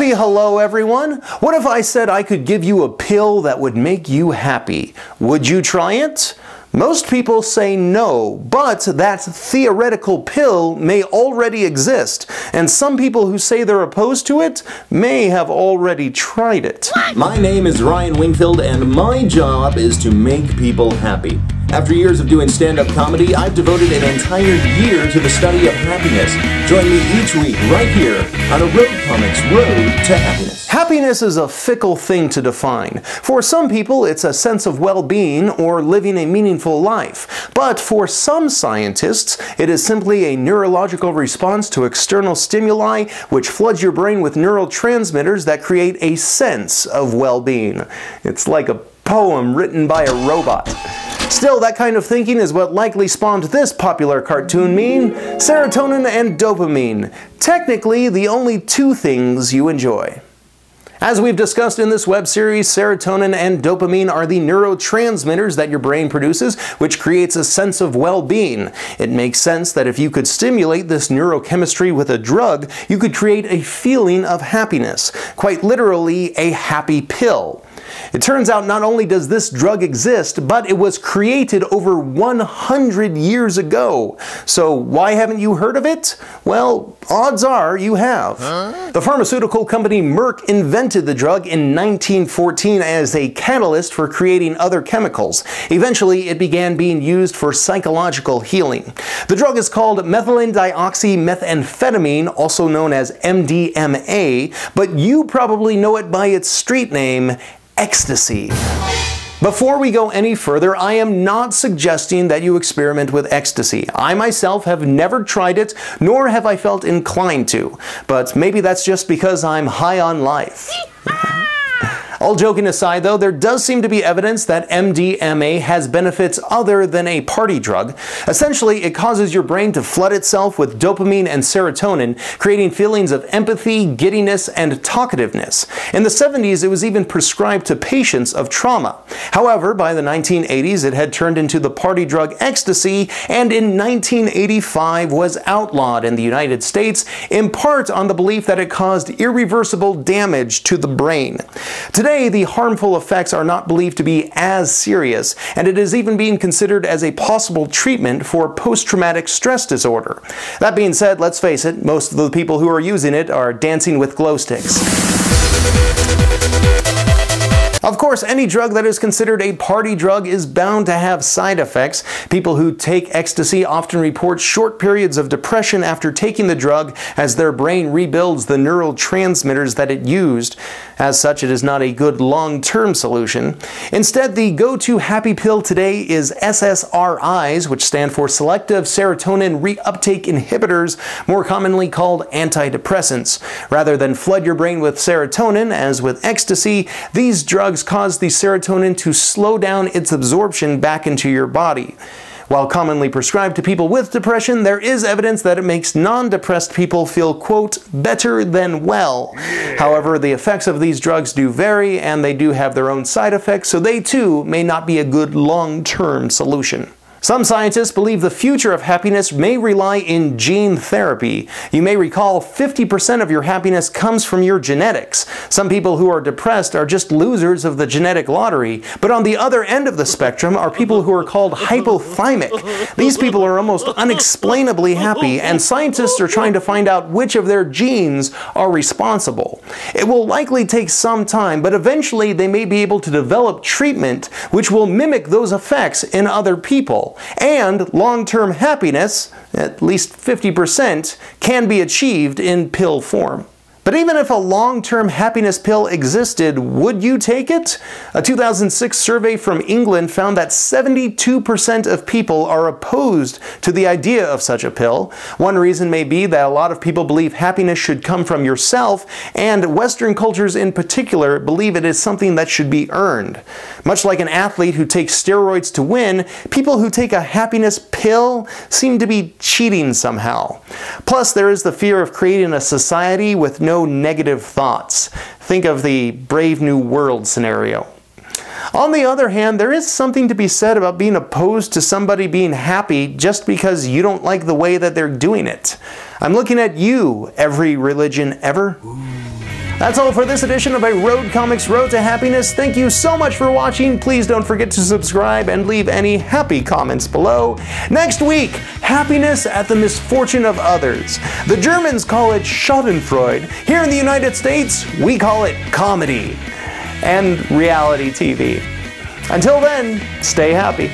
Happy hello, everyone. What if I said I could give you a pill that would make you happy? Would you try it? Most people say no, but that theoretical pill may already exist, and some people who say they're opposed to it may have already tried it. My name is Ryan Wingfield, and my job is to make people happy. After years of doing stand-up comedy, I've devoted an entire year to the study of happiness. Join me each week right here on a Road Comics Road to Happiness. Happiness is a fickle thing to define. For some people, it's a sense of well-being or living a meaningful life. But for some scientists, it is simply a neurological response to external stimuli which floods your brain with neurotransmitters that create a sense of well-being. It's like a poem written by a robot. Still, that kind of thinking is what likely spawned this popular cartoon meme, serotonin and dopamine. Technically, the only two things you enjoy. As we've discussed in this web series, serotonin and dopamine are the neurotransmitters that your brain produces, which creates a sense of well-being. It makes sense that if you could stimulate this neurochemistry with a drug, you could create a feeling of happiness, quite literally a happy pill. It turns out not only does this drug exist, but it was created over 100 years ago. So why haven't you heard of it? Well, odds are you have. Huh? The pharmaceutical company Merck invented the drug in 1914 as a catalyst for creating other chemicals. Eventually, it began being used for psychological healing. The drug is called methylene dioxymethamphetamine, also known as MDMA, but you probably know it by its street name, ecstasy. Before we go any further, I am not suggesting that you experiment with ecstasy. I myself have never tried it, nor have I felt inclined to. But maybe that's just because I'm high on life. All joking aside, though, there does seem to be evidence that MDMA has benefits other than a party drug. Essentially, it causes your brain to flood itself with dopamine and serotonin, creating feelings of empathy, giddiness, and talkativeness. In the 70s, it was even prescribed to patients of trauma. However, by the 1980s, it had turned into the party drug ecstasy, and in 1985 was outlawed in the United States, in part on the belief that it caused irreversible damage to the brain. Today, Today, the harmful effects are not believed to be as serious, and it is even being considered as a possible treatment for post-traumatic stress disorder. That being said, let's face it, most of the people who are using it are dancing with glow sticks. Of course, any drug that is considered a party drug is bound to have side effects. People who take ecstasy often report short periods of depression after taking the drug as their brain rebuilds the neural transmitters that it used. As such, it is not a good long-term solution. Instead, the go-to happy pill today is SSRIs, which stand for Selective Serotonin Reuptake Inhibitors, more commonly called antidepressants. Rather than flood your brain with serotonin, as with ecstasy, these drugs cause the serotonin to slow down its absorption back into your body. While commonly prescribed to people with depression, there is evidence that it makes non-depressed people feel, quote, better than well. However, the effects of these drugs do vary and they do have their own side effects, so they too may not be a good long-term solution. Some scientists believe the future of happiness may rely in gene therapy. You may recall 50% of your happiness comes from your genetics. Some people who are depressed are just losers of the genetic lottery, but on the other end of the spectrum are people who are called hyperthymic. These people are almost unexplainably happy, and scientists are trying to find out which of their genes are responsible. It will likely take some time, but eventually they may be able to develop treatment which will mimic those effects in other people. And long-term happiness, at least 50%, can be achieved in pill form. But even if a long-term happiness pill existed, would you take it? A 2006 survey from England found that 72% of people are opposed to the idea of such a pill. One reason may be that a lot of people believe happiness should come from yourself, and Western cultures in particular believe it is something that should be earned. Much like an athlete who takes steroids to win, people who take a happiness pill seem to be cheating somehow. Plus, there is the fear of creating a society with no no negative thoughts. Think of the Brave New World scenario. On the other hand, there is something to be said about being opposed to somebody being happy just because you don't like the way that they're doing it. I'm looking at you, every religion ever. That's all for this edition of a Road Comics Road to Happiness. Thank you so much for watching. Please don't forget to subscribe and leave any happy comments below. Next week, happiness at the misfortune of others. The Germans call it Schadenfreude. Here in the United States, we call it comedy and reality TV. Until then, stay happy.